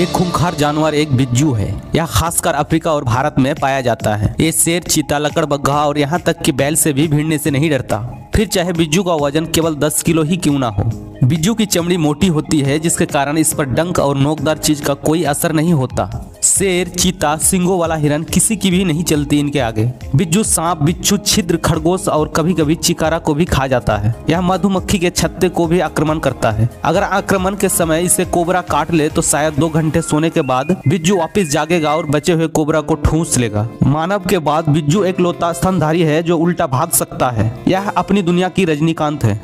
ये खूंखार जानवर एक बिज्जू है। यह खासकर अफ्रीका और भारत में पाया जाता है। ये शेर, चीता, लकड़, बग्घा और यहाँ तक कि बैल से भी भिड़ने से नहीं डरता। फिर चाहे बिज्जू का वज़न केवल 10 किलो ही क्यों ना हो। बिज्जू की चमड़ी मोटी होती है, जिसके कारण इस पर डंक और नोकदार चीज़ का कोई असर नहीं होता। शेर, चीता, सिंगों वाला हिरन किसी की भी नहीं चलती इनके आगे। बिज्जू सांप, बिच्छू, छिद्र, खरगोश और कभी कभी चिकारा को भी खा जाता है। यह मधुमक्खी के छत्ते को भी आक्रमण करता है। अगर आक्रमण के समय इसे कोबरा काट ले तो शायद दो घंटे सोने के बाद बिज्जू वापिस जागेगा और बचे हुए कोबरा को ठूस लेगा। मानव के बाद बिज्जू एक लोता स्तनधारी है जो उल्टा भाग सकता है। यह अपनी दुनिया की रजनीकांत है।